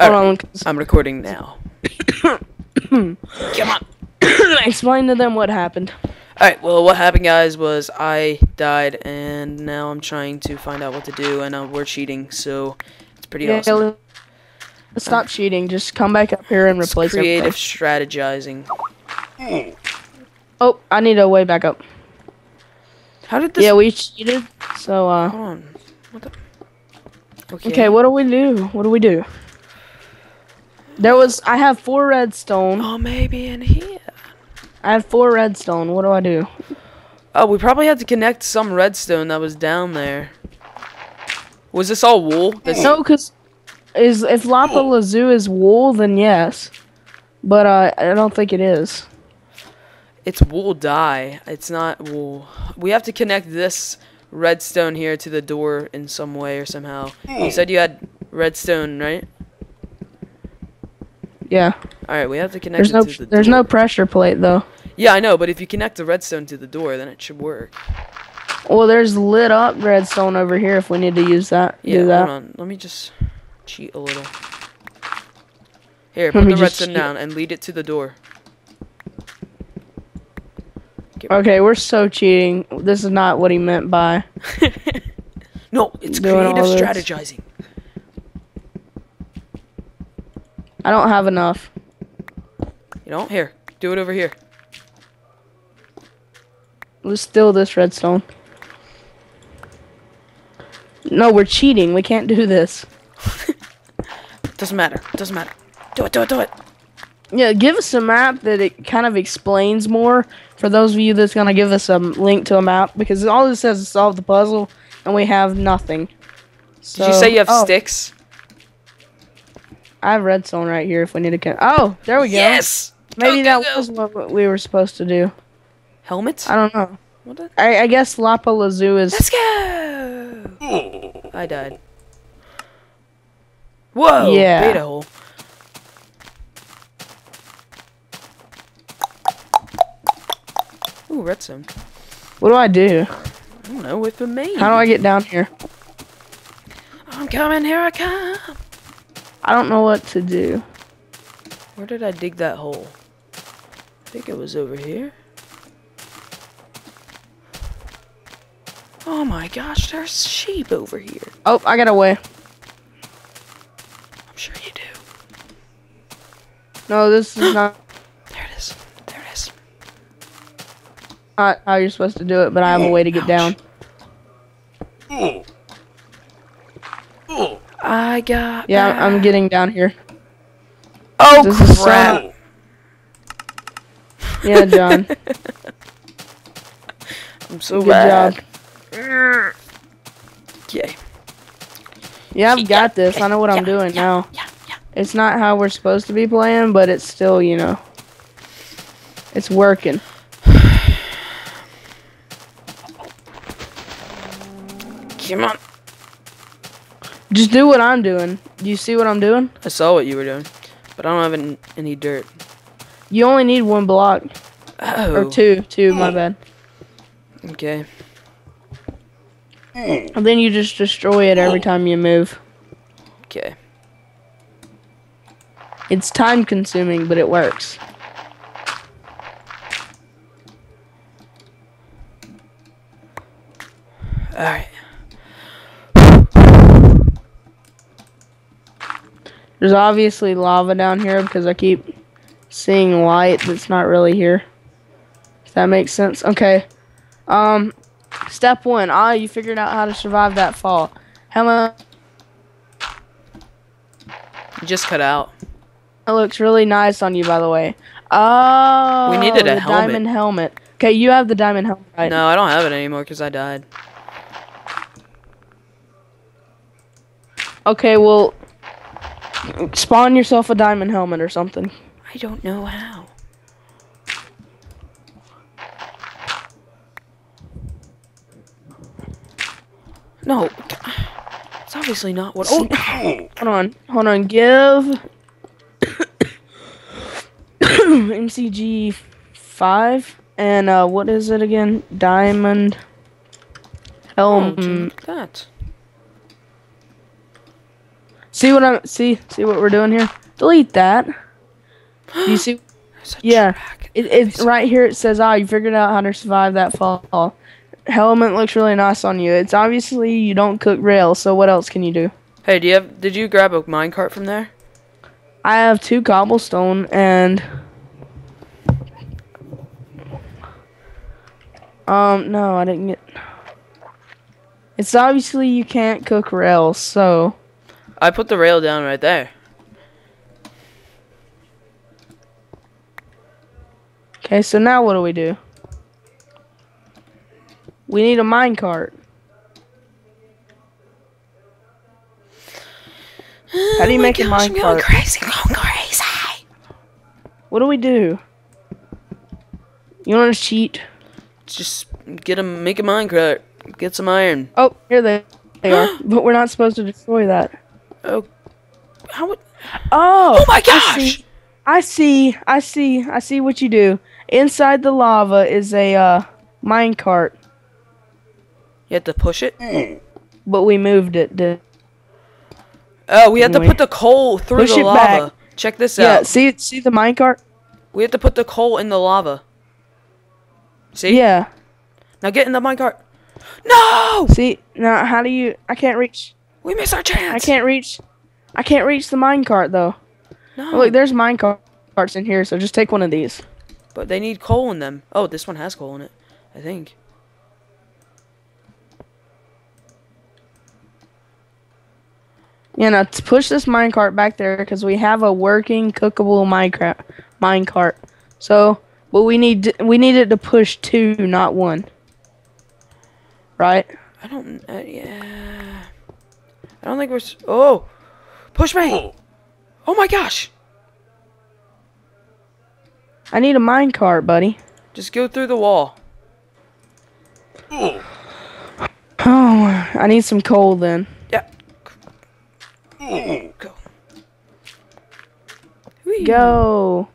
Hold Alright, on. 'cause- I'm recording now. Come on. Explain to them what happened. Alright, well, what happened, guys, was I died, and now I'm trying to find out what to do, and uh, we're cheating, so it's pretty Yeah, awesome. stop cheating. Just come back up here and replace creative everything. strategizing. Oh, I need a way back up. How did this? Yeah, we cheated. So, uh, Hold on. What the? Okay. okay, what do we do? What do we do? There was, I have four redstone. Oh, maybe in here. I have four redstone. What do I do? Oh, we probably had to connect some redstone that was down there. Was this all wool? This No, cause is if Lapa Lazoo is wool, then yes. But uh, I don't think it is. It's wool dye. It's not wool. We have to connect this redstone here to the door in some way or somehow. You said you had redstone, right? Yeah. All right, we have to connect There's it no to the there's door. no pressure plate though. Yeah, I know, but if you connect the redstone to the door, then it should work. Well, there's lit up redstone over here if we need to use that. Yeah, that. hold on. Let me just cheat a little. Here, put the redstone down and lead it to the door. Okay, we're so cheating. This is not what he meant by. no, it's creative strategizing. I don't have enough. You don't? here, do it over here. Let's steal this redstone. No, we're cheating. We can't do this. Doesn't matter. Doesn't matter. Do it. Do it. Do it. Yeah, give us a map that it kind of explains more for those of you that's gonna give us a link to a map because all it says is solve the puzzle and we have nothing. So, Did you say you have oh, sticks? I have redstone right here if we need to. Con- oh, there we go. Yes. Maybe Go, that go, go. was what we were supposed to do. helmets. I don't know. What the? I, I guess Lapa Lazoo is. Let's go. I died. Whoa. Yeah. Beta hole. Ooh, redstone. What do I do? I don't know. With the main. How do I get down here? I'm coming. Here I come. I don't know what to do. Where did I dig that hole? I think it was over here. Oh my gosh, there's sheep over here. Oh, I got away. I'm sure you do. No, this is not, There it is. There it is. not how you're supposed to do it, but I have a way to get down. I got. Yeah, I'm getting down here. Oh This is so- crap! Yeah, John. I'm so Good bad. job. Okay. Yeah, I've got this. I know what I'm doing now. Yeah, yeah. It's not how we're supposed to be playing, but it's still, you know, it's working. Come on. Just do what I'm doing. Do you see what I'm doing? I saw what you were doing, but I don't have any, any dirt. You only need one block Oh. or two. Two, my bad. Okay. And then you just destroy it every time you move. Okay. It's time consuming, but it works. All right. There's obviously lava down here because I keep seeing light that's not really here. If that makes sense. Okay. Um, step one. Ah, you figured out how to survive that fall. How much? You just cut out. It looks really nice on you, by the way. Oh, We needed a helmet. diamond helmet. Okay, you have the diamond helmet, right? No, I don't have it anymore because I died. Okay, well, spawn yourself a diamond helmet or something. I don't know how. No, it's obviously not what. Oh, Hold on, hold on. Give MCG five and uh, what is it again? Diamond oh, helmet. that. See what I'm see see what we're doing here? Delete that. You see? Yeah. It, it's right here. It says, "Ah, you figured out how to survive that fall." Helmet looks really nice on you. It's obviously you don't cook rails, so what else can you do? Hey, do you have? Did you grab a minecart from there? I have two cobblestone and um no, I didn't get. It's obviously you can't cook rails, so I put the rail down right there. okay. So now what do we do? We need a minecart. How do you oh make a minecart? crazy, I'm going crazy. What do we do? You want to cheat? Just get a make a minecart. Get some iron. Oh, here they, they are. But we're not supposed to destroy that. Oh, how would? Oh, Oh my I gosh! see. I see. I see. I see what you do. Inside the lava is a uh, minecart, You have to push it. but we moved it. Did Oh, we have to Wait. put the coal through Push the lava. back. Check this yeah? out. See, see the minecart? We have to put the coal in the lava. See? Yeah. Now get in the minecart. No! See now, how do you? I can't reach. We missed our chance. I can't reach. I can't reach the minecart though. No. Oh, look, there's minecarts in here, so just take one of these. But they need coal in them. Oh, this one has coal in it. I think. Yeah, now to push this minecart back there because we have a working cookable minecart minecart. So, but we need we need it to push two, not one. Right? I don't. Uh, yeah. I don't think we're. Oh, push me! Oh. oh my gosh! I need a minecart, buddy. Just go through the wall. Oh, oh I need some coal then. Yeah. Oh. Go. Whee. Go.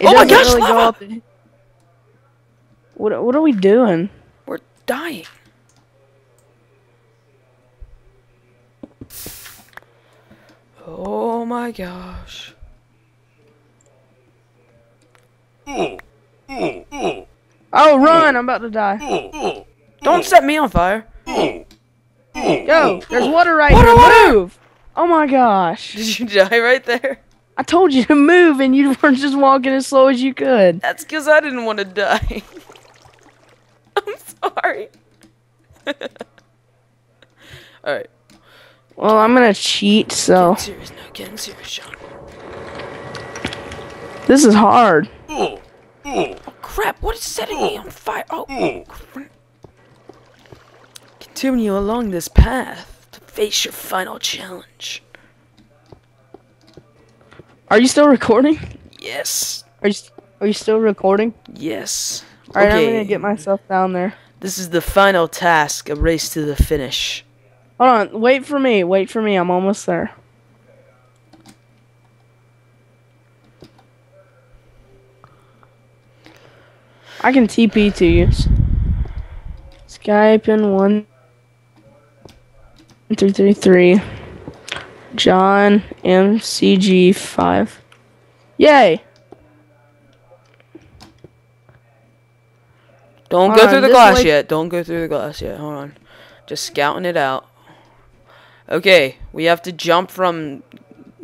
It Oh my gosh, really go up What what are we doing? We're dying. Oh my gosh. Oh, run! I'm about to die. Don't set me on fire. Go. There's water right Water, here. water! Move. Oh my gosh. Did you die right there? I told you to move and you were just walking as slow as you could. That's because I didn't want to die. I'm sorry. Alright. Well, I'm gonna cheat, so Getting serious now. Getting serious, Sean. this is hard. Oh crap! What is setting me on fire? Oh crap. Continue along this path to face your final challenge. Are you still recording? Yes. Are you are you still recording? Yes. All right, I'm gonna get myself down there. This is the final task, a race to the finish. Hold on, wait for me. Wait for me. I'm almost there. I can TP to you. Skype in one three three three. John MCG five. Yay! Don't Hold go on, through the glass like- yet. Don't go through the glass yet. Hold on. Just scouting it out. Okay, we have to jump from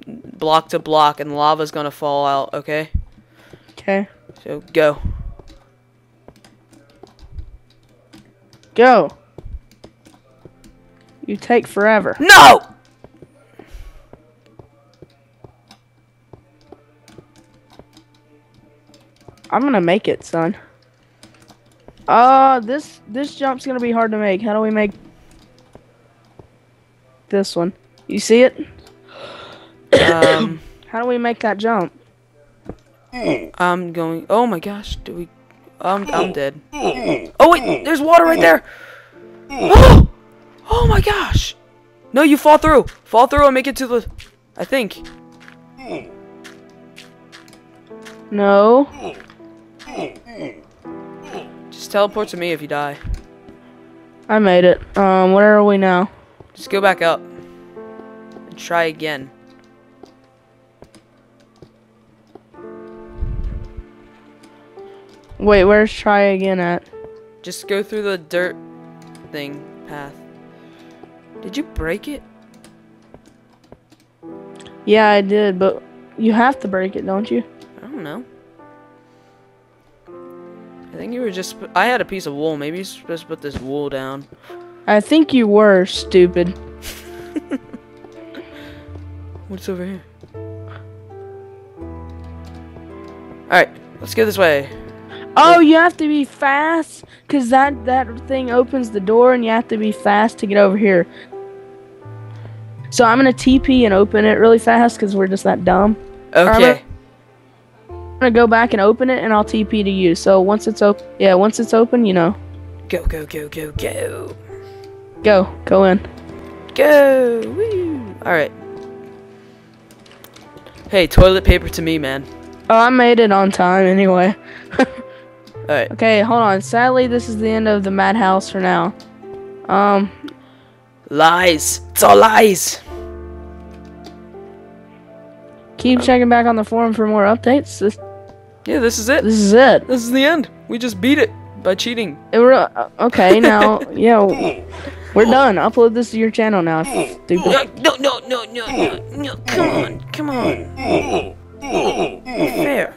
block to block and lava's gonna fall out, okay? Okay, So go. go. You take forever. No! I'm gonna make it, son. Uh, this this jump's gonna be hard to make. How do we make this one? You see it? Um, How do we make that jump? I'm going. Oh my gosh, do we? I'm I'm dead. Oh wait, there's water right there. Oh, oh my gosh. No, you fall through. Fall through and make it to the. I think. No. Just teleport to me if you die. I made it. Um, where are we now? Just go back up. And try again. Wait, where's try again at? Just go through the dirt thing path. Did you break it? Yeah, I did, but you have to break it, don't you? I don't know. I think you were just. I had a piece of wool. Maybe you're supposed to put this wool down. I think you were stupid. What's over here? Alright, let's go this way. Oh, you have to be fast, cause that that thing opens the door, and you have to be fast to get over here. So I'm gonna TP and open it really fast, cause we're just that dumb. Okay. I'm gonna go back and open it, and I'll TP to you. So once it's open, yeah, once it's open, you know, Go, go, go, go, go. Go, go in. Go! Woo! Alright. Hey, toilet paper to me, man. Oh, I made it on time anyway. Alright. okay, hold on. Sadly, this is the end of the madhouse for now. Um, Lies! It's all lies! keep checking back on the forum for more updates. This, Yeah, this is it. this is it. This is the end. We just beat it by cheating. It uh, okay, now, yeah, we're done. Upload this to your channel now. Stupid. No, no, no, no, no, no, no. Come on, come on. Fair.